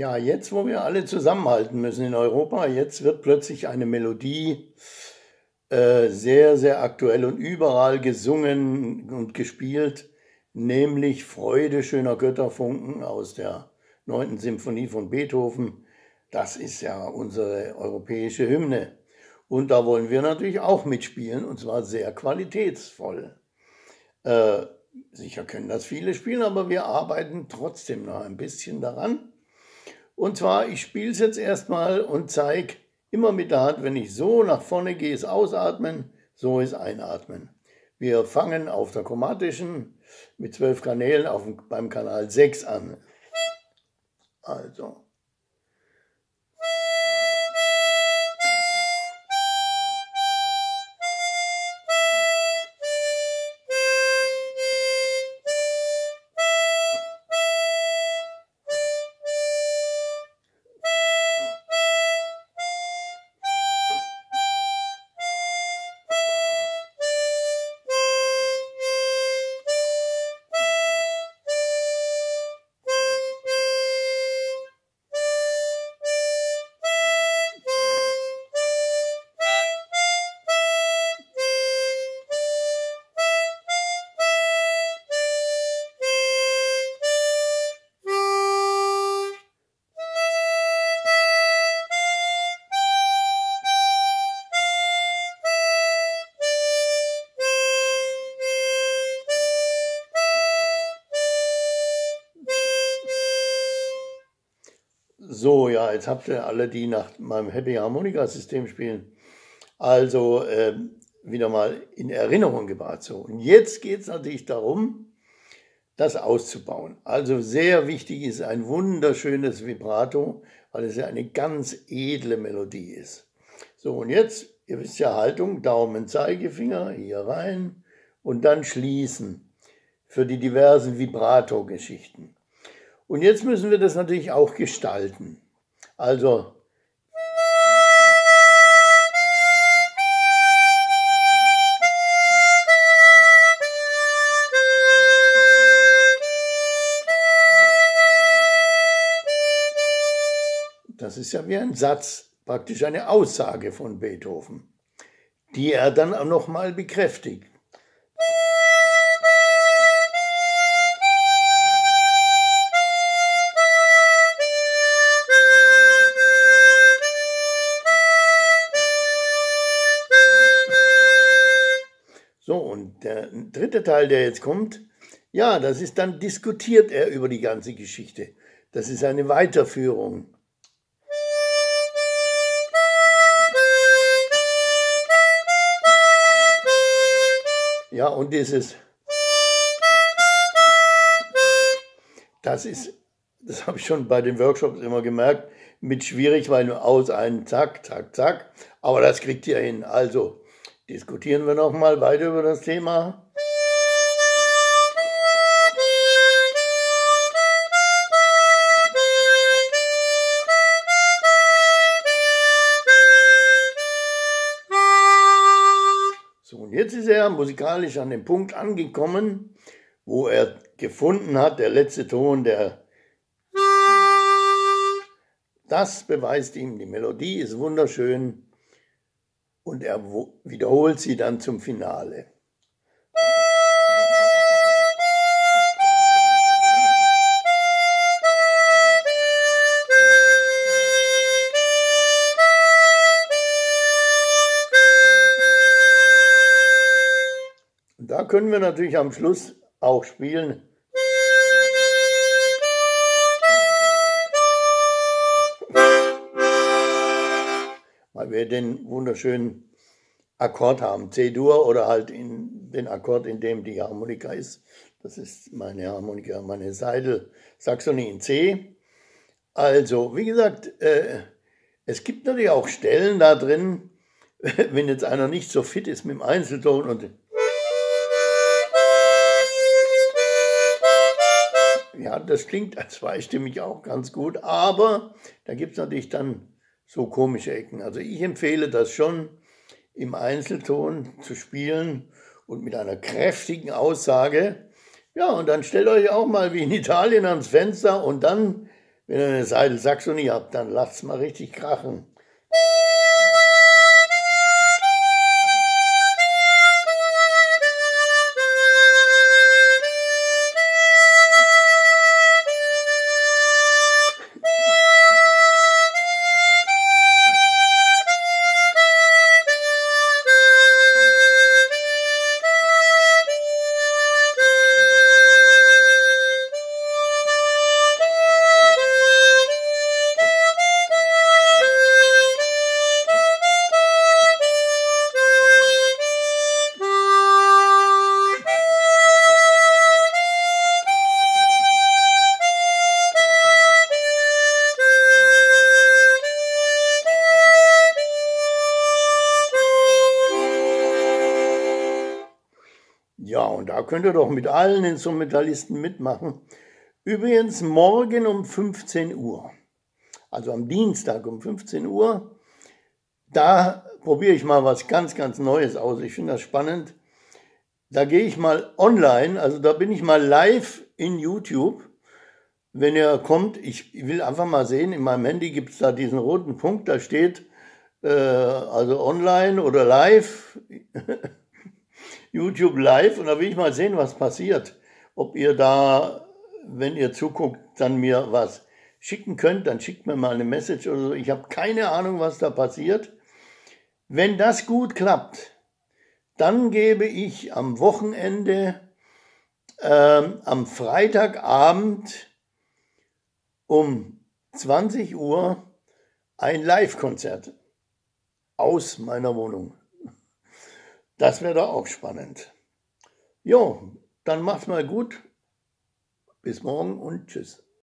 Ja, jetzt, wo wir alle zusammenhalten müssen in Europa, jetzt wird plötzlich eine Melodie äh, sehr, sehr aktuell und überall gesungen und gespielt, nämlich Freude schöner Götterfunken aus der 9. Symphonie von Beethoven. Das ist ja unsere europäische Hymne. Und da wollen wir natürlich auch mitspielen, und zwar sehr qualitätsvoll. Äh, sicher können das viele spielen, aber wir arbeiten trotzdem noch ein bisschen daran. Und zwar, ich spiele es jetzt erstmal und zeige immer mit der Hand, wenn ich so nach vorne gehe, ist Ausatmen, so ist Einatmen. Wir fangen auf der chromatischen mit zwölf Kanälen auf, beim Kanal 6 an. Also. So, ja, jetzt habt ihr alle, die nach meinem Happy Harmonica System spielen, also äh, wieder mal in Erinnerung gebracht. So, und jetzt geht es natürlich darum, das auszubauen. Also sehr wichtig ist ein wunderschönes Vibrato, weil es ja eine ganz edle Melodie ist. So, und jetzt, ihr wisst ja, Haltung, Daumen, Zeigefinger, hier rein und dann schließen für die diversen Vibrato-Geschichten. Und jetzt müssen wir das natürlich auch gestalten. Also Das ist ja wie ein Satz, praktisch eine Aussage von Beethoven, die er dann auch nochmal bekräftigt. So, und der dritte Teil, der jetzt kommt, ja, das ist dann diskutiert er über die ganze Geschichte. Das ist eine Weiterführung. Ja, und dieses, das ist, das habe ich schon bei den Workshops immer gemerkt, mit schwierig, weil nur aus einen Zack, Zack, Zack. Aber das kriegt ihr hin. Also, Diskutieren wir noch mal weiter über das Thema. So, und jetzt ist er musikalisch an dem Punkt angekommen, wo er gefunden hat, der letzte Ton, der das beweist ihm, die Melodie ist wunderschön und er wiederholt sie dann zum Finale. Da können wir natürlich am Schluss auch spielen. Weil wir den wunderschönen Akkord haben, C-Dur oder halt in den Akkord, in dem die Harmonika ist. Das ist meine Harmonika, meine Seidel Saxonie in C. Also, wie gesagt, äh, es gibt natürlich auch Stellen da drin, wenn jetzt einer nicht so fit ist mit dem Einzelton und ja, das klingt zweistimmig auch ganz gut, aber da gibt es natürlich dann so komische Ecken. Also ich empfehle das schon im Einzelton zu spielen und mit einer kräftigen Aussage. Ja, und dann stellt euch auch mal wie in Italien ans Fenster und dann Wenn ihr eine Seidel Saxonie habt, dann lasst mal richtig krachen. Ja, und da könnt ihr doch mit allen Instrumentalisten mitmachen. Übrigens morgen um 15 Uhr, also am Dienstag um 15 Uhr, da probiere ich mal was ganz, ganz Neues aus. Ich finde das spannend. Da gehe ich mal online, also da bin ich mal live in YouTube. Wenn ihr kommt, ich will einfach mal sehen, in meinem Handy gibt es da diesen roten Punkt, da steht äh, also online oder live. YouTube live und da will ich mal sehen, was passiert. Ob ihr da, wenn ihr zuguckt, dann mir was schicken könnt, dann schickt mir mal eine Message oder so. Ich habe keine Ahnung, was da passiert. Wenn das gut klappt, dann gebe ich am Wochenende, ähm, am Freitagabend um 20 Uhr ein Live-Konzert aus meiner Wohnung. Das wäre doch auch spannend. Jo, dann mach's mal gut. Bis morgen und tschüss.